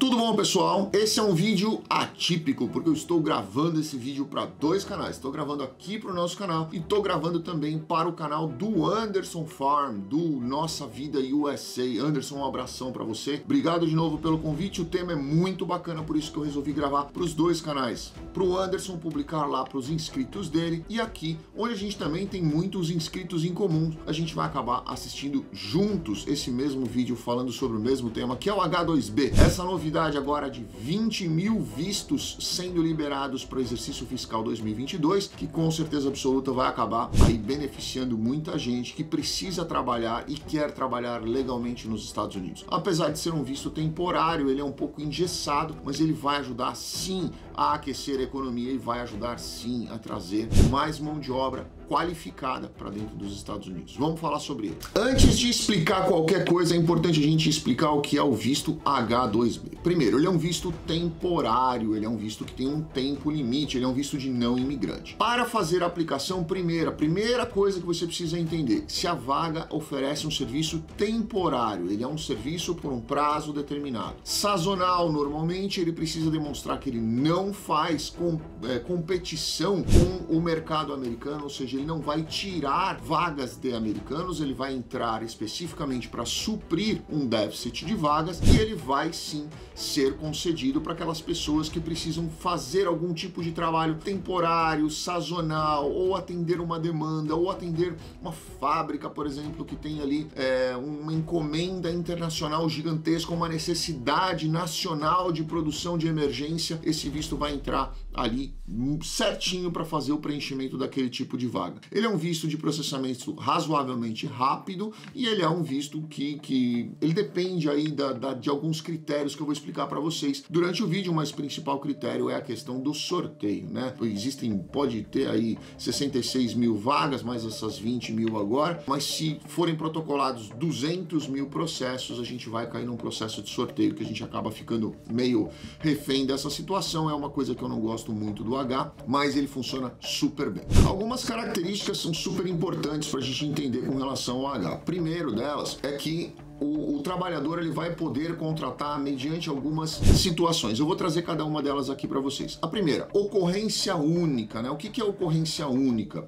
Tudo bom, pessoal? Esse é um vídeo atípico, porque eu estou gravando esse vídeo para dois canais. Estou gravando aqui para o nosso canal e estou gravando também para o canal do Anderson Farm, do Nossa Vida USA. Anderson, um abração para você. Obrigado de novo pelo convite. O tema é muito bacana, por isso que eu resolvi gravar para os dois canais. Para o Anderson publicar lá para os inscritos dele e aqui, onde a gente também tem muitos inscritos em comum, a gente vai acabar assistindo juntos esse mesmo vídeo falando sobre o mesmo tema, que é o H2B. Essa novidade novidade agora de 20 mil vistos sendo liberados para o exercício fiscal 2022, que com certeza absoluta vai acabar aí beneficiando muita gente que precisa trabalhar e quer trabalhar legalmente nos Estados Unidos. Apesar de ser um visto temporário, ele é um pouco engessado, mas ele vai ajudar sim a aquecer a economia e vai ajudar sim a trazer mais mão de obra qualificada para dentro dos Estados Unidos. Vamos falar sobre ele. Antes de explicar qualquer coisa, é importante a gente explicar o que é o visto H2B. Primeiro, ele é um visto temporário, ele é um visto que tem um tempo limite, ele é um visto de não imigrante. Para fazer a aplicação, primeira, primeira coisa que você precisa entender, se a vaga oferece um serviço temporário, ele é um serviço por um prazo determinado. Sazonal, normalmente, ele precisa demonstrar que ele não faz com, é, competição com o mercado americano, ou seja, ele não vai tirar vagas de americanos, ele vai entrar especificamente para suprir um déficit de vagas e ele vai sim ser concedido para aquelas pessoas que precisam fazer algum tipo de trabalho temporário, sazonal, ou atender uma demanda, ou atender uma fábrica, por exemplo, que tem ali é, uma encomenda internacional gigantesca, uma necessidade nacional de produção de emergência. Esse visto vai entrar ali certinho para fazer o preenchimento daquele tipo de vaga. Ele é um visto de processamento razoavelmente rápido e ele é um visto que, que ele depende aí da, da de alguns critérios que eu vou explicar para vocês durante o vídeo, mas o principal critério é a questão do sorteio, né? Existem, pode ter aí 66 mil vagas, mais essas 20 mil agora, mas se forem protocolados 200 mil processos, a gente vai cair num processo de sorteio que a gente acaba ficando meio refém dessa situação. É uma coisa que eu não gosto gosto muito do H, mas ele funciona super bem. Algumas características são super importantes para a gente entender com relação ao H. Primeiro delas é que o, o, trabalhador ele vai poder contratar mediante algumas situações. Eu vou trazer cada uma delas aqui para vocês. A primeira, ocorrência única, né? O que, que é ocorrência única?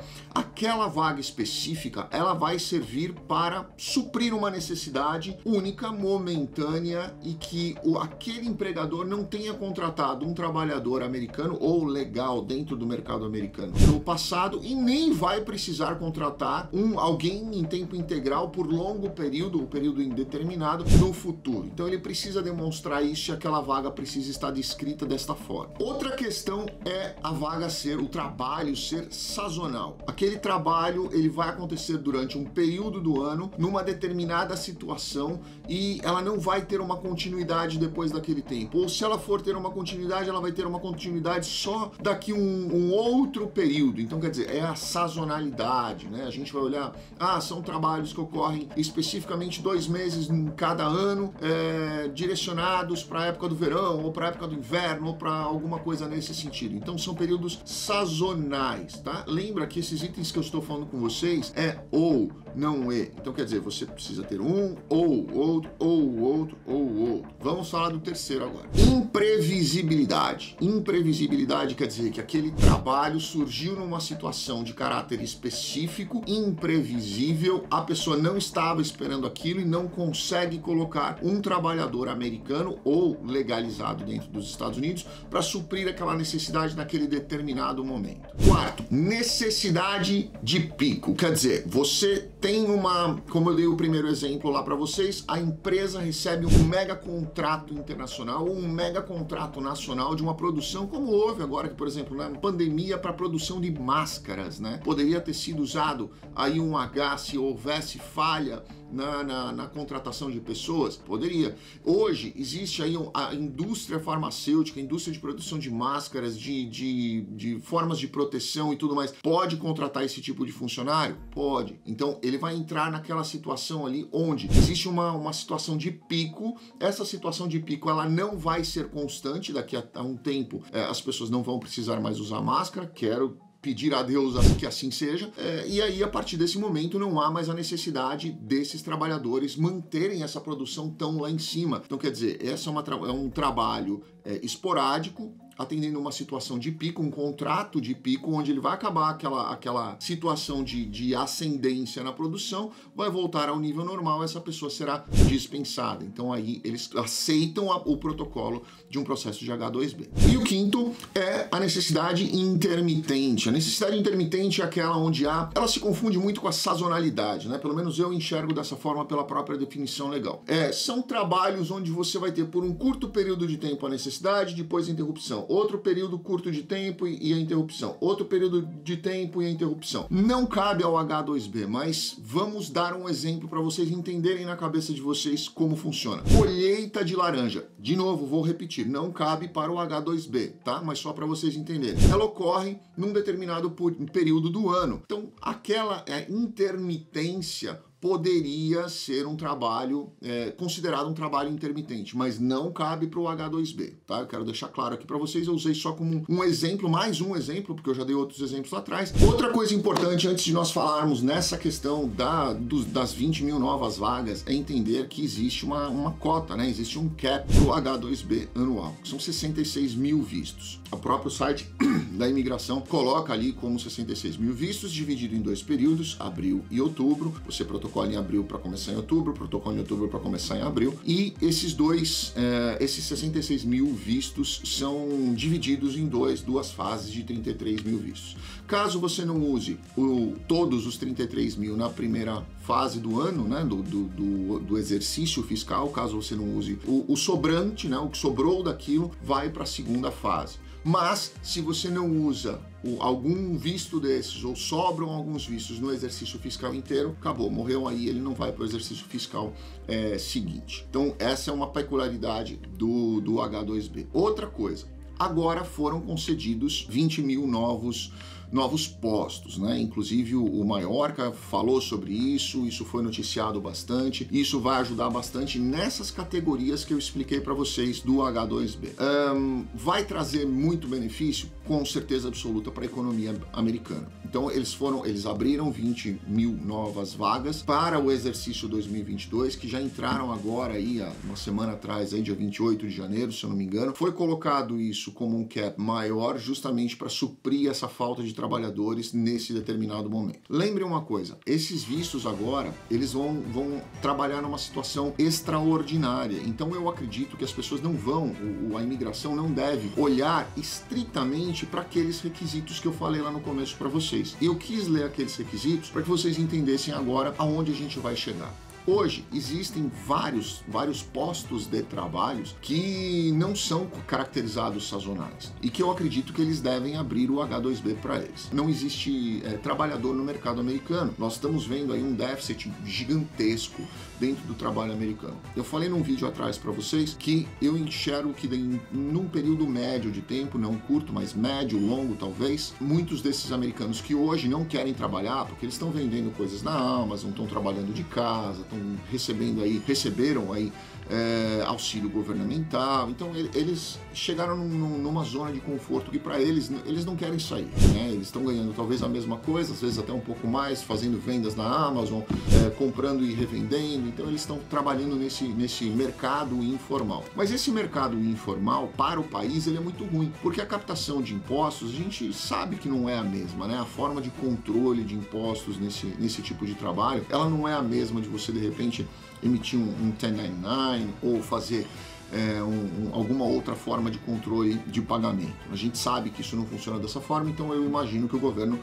Aquela vaga específica, ela vai servir para suprir uma necessidade única, momentânea e que o, aquele empregador não tenha contratado um trabalhador americano ou legal dentro do mercado americano no passado e nem vai precisar contratar um alguém em tempo integral por longo período, o período indeterminado determinado no futuro. Então ele precisa demonstrar isso e aquela vaga precisa estar descrita desta forma. Outra questão é a vaga ser, o trabalho ser sazonal. Aquele trabalho ele vai acontecer durante um período do ano, numa determinada situação e ela não vai ter uma continuidade depois daquele tempo. Ou se ela for ter uma continuidade, ela vai ter uma continuidade só daqui um, um outro período. Então quer dizer, é a sazonalidade, né? A gente vai olhar, ah, são trabalhos que ocorrem especificamente dois meses em cada ano é, direcionados para a época do verão, ou para a época do inverno, ou para alguma coisa nesse sentido. Então são períodos sazonais, tá? Lembra que esses itens que eu estou falando com vocês é ou, não é. Então quer dizer, você precisa ter um, ou outro, ou outro, ou outro. Vamos falar do terceiro agora. Imprevisibilidade. Imprevisibilidade quer dizer que aquele trabalho surgiu numa situação de caráter específico, imprevisível, a pessoa não estava esperando aquilo e não consegue colocar um trabalhador americano ou legalizado dentro dos Estados Unidos para suprir aquela necessidade naquele determinado momento. Quarto, necessidade de pico. Quer dizer, você tem uma, como eu dei o primeiro exemplo lá para vocês, a empresa recebe um mega contrato internacional ou um mega contrato nacional de uma produção, como houve agora, que, por exemplo, na pandemia para produção de máscaras, né? Poderia ter sido usado aí um H se houvesse falha na, na, na, contratação de pessoas? Poderia. Hoje existe aí a indústria farmacêutica, a indústria de produção de máscaras, de, de, de formas de proteção e tudo mais. Pode contratar esse tipo de funcionário? Pode. Então ele vai entrar naquela situação ali onde existe uma, uma situação de pico. Essa situação de pico ela não vai ser constante daqui a, a um tempo. É, as pessoas não vão precisar mais usar máscara. Quero pedir a Deus que assim seja. É, e aí, a partir desse momento, não há mais a necessidade desses trabalhadores manterem essa produção tão lá em cima. Então, quer dizer, essa é, uma, é um trabalho é, esporádico, atendendo uma situação de pico, um contrato de pico, onde ele vai acabar aquela, aquela situação de, de ascendência na produção, vai voltar ao nível normal, essa pessoa será dispensada. Então aí eles aceitam a, o protocolo de um processo de H2B. E o quinto é a necessidade intermitente. A necessidade intermitente é aquela onde há, ela se confunde muito com a sazonalidade, né? Pelo menos eu enxergo dessa forma pela própria definição legal. É, são trabalhos onde você vai ter por um curto período de tempo a necessidade, depois a interrupção outro período curto de tempo e a interrupção, outro período de tempo e a interrupção. Não cabe ao H2B, mas vamos dar um exemplo para vocês entenderem na cabeça de vocês como funciona. Colheita de laranja. De novo, vou repetir, não cabe para o H2B, tá? Mas só para vocês entenderem. Ela ocorre num determinado período do ano. Então, aquela é, intermitência poderia ser um trabalho é, considerado um trabalho intermitente, mas não cabe para o H2B, tá? Eu quero deixar claro aqui para vocês, eu usei só como um exemplo, mais um exemplo, porque eu já dei outros exemplos lá atrás. Outra coisa importante antes de nós falarmos nessa questão da, dos, das 20 mil novas vagas é entender que existe uma, uma cota, né? Existe um cap para o H2B anual, que são 66 mil vistos. O próprio site da imigração coloca ali como 66 mil vistos, dividido em dois períodos, abril e outubro. Você protocola protocolo em abril para começar em outubro, protocolo em outubro para começar em abril. E esses dois, é, esses 66 mil vistos são divididos em dois, duas fases de 33 mil vistos. Caso você não use o, todos os 33 mil na primeira fase do ano, né, do, do, do, exercício fiscal, caso você não use o, o sobrante, né, o que sobrou daquilo, vai para a segunda fase. Mas se você não usa algum visto desses ou sobram alguns vistos no exercício fiscal inteiro, acabou, morreu aí, ele não vai para o exercício fiscal é, seguinte. Então, essa é uma peculiaridade do, do H2B. Outra coisa, agora foram concedidos 20 mil novos novos postos, né? Inclusive o Maiorca falou sobre isso, isso foi noticiado bastante, isso vai ajudar bastante nessas categorias que eu expliquei para vocês do H2B. Um, vai trazer muito benefício, com certeza absoluta, para a economia americana. Então eles foram, eles abriram 20 mil novas vagas para o exercício 2022, que já entraram agora aí, há uma semana atrás, aí, dia 28 de janeiro, se eu não me engano. Foi colocado isso como um cap maior, justamente para suprir essa falta de trabalhadores nesse determinado momento. Lembre uma coisa, esses vistos agora, eles vão, vão trabalhar numa situação extraordinária. Então eu acredito que as pessoas não vão, a imigração não deve olhar estritamente para aqueles requisitos que eu falei lá no começo para vocês. Eu quis ler aqueles requisitos para que vocês entendessem agora aonde a gente vai chegar. Hoje existem vários, vários postos de trabalhos que não são caracterizados sazonais e que eu acredito que eles devem abrir o H2B para eles. Não existe é, trabalhador no mercado americano. Nós estamos vendo aí um déficit gigantesco dentro do trabalho americano. Eu falei num vídeo atrás para vocês que eu enxergo que em, num período médio de tempo, não curto, mas médio, longo talvez, muitos desses americanos que hoje não querem trabalhar porque eles estão vendendo coisas na Amazon, estão trabalhando de casa, estão recebendo aí, receberam aí é, auxílio governamental. Então eles chegaram num, numa zona de conforto que para eles eles não querem sair. Né? Eles estão ganhando talvez a mesma coisa, às vezes até um pouco mais, fazendo vendas na Amazon, é, comprando e revendendo. Então eles estão trabalhando nesse, nesse mercado informal. Mas esse mercado informal para o país ele é muito ruim, porque a captação de impostos a gente sabe que não é a mesma, né? A forma de controle de impostos nesse, nesse tipo de trabalho, ela não é a mesma de você de repente emitir um, um 1099 ou fazer é, um, alguma outra forma de controle de pagamento. A gente sabe que isso não funciona dessa forma, então eu imagino que o governo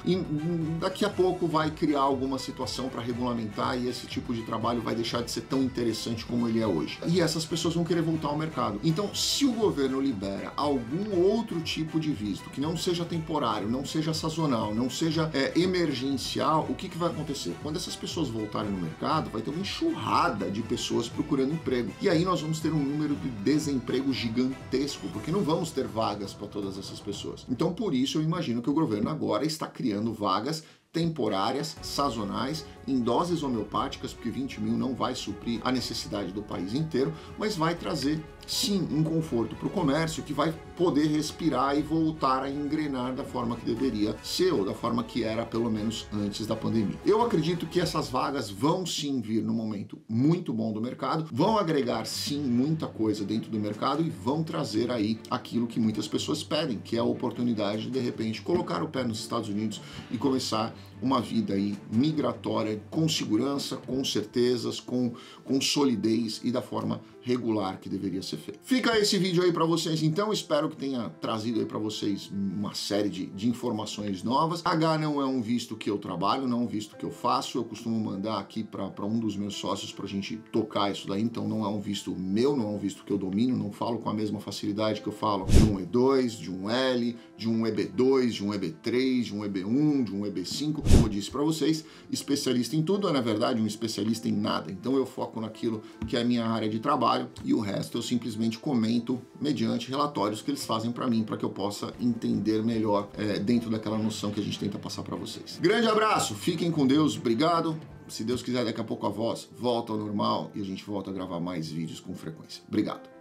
daqui a pouco vai criar alguma situação para regulamentar e esse tipo de trabalho vai deixar de ser tão interessante como ele é hoje. E essas pessoas vão querer voltar ao mercado. Então, se o governo libera algum outro tipo de visto que não seja temporário, não seja sazonal, não seja é, emergencial, o que, que vai acontecer? Quando essas pessoas voltarem no mercado, vai ter uma enxurrada de pessoas procurando emprego. E aí nós vamos ter um número de desemprego gigantesco, porque não vamos ter vagas para todas essas pessoas. Então, por isso, eu imagino que o governo agora está criando vagas temporárias, sazonais, em doses homeopáticas, porque 20 mil não vai suprir a necessidade do país inteiro, mas vai trazer sim um conforto para o comércio que vai poder respirar e voltar a engrenar da forma que deveria ser ou da forma que era pelo menos antes da pandemia. Eu acredito que essas vagas vão sim vir no momento muito bom do mercado, vão agregar sim muita coisa dentro do mercado e vão trazer aí aquilo que muitas pessoas pedem, que é a oportunidade de de repente colocar o pé nos Estados Unidos e começar uma vida aí migratória com segurança, com certezas, com, com solidez e da forma regular que deveria ser feito. Fica esse vídeo aí para vocês então, espero que tenha trazido aí para vocês uma série de, de informações novas. H não é um visto que eu trabalho, não é um visto que eu faço, eu costumo mandar aqui para um dos meus sócios para a gente tocar isso daí, então não é um visto meu, não é um visto que eu domino, não falo com a mesma facilidade que eu falo de um E2, de um L, de um EB2, de um EB3, de um EB1, de um EB5, como eu disse para vocês, especialista em tudo é na verdade um especialista em nada, então eu foco naquilo que é a minha área de trabalho trabalho e o resto eu simplesmente comento mediante relatórios que eles fazem para mim, para que eu possa entender melhor é, dentro daquela noção que a gente tenta passar para vocês. Grande abraço, fiquem com Deus, obrigado. Se Deus quiser, daqui a pouco a voz volta ao normal e a gente volta a gravar mais vídeos com frequência. Obrigado.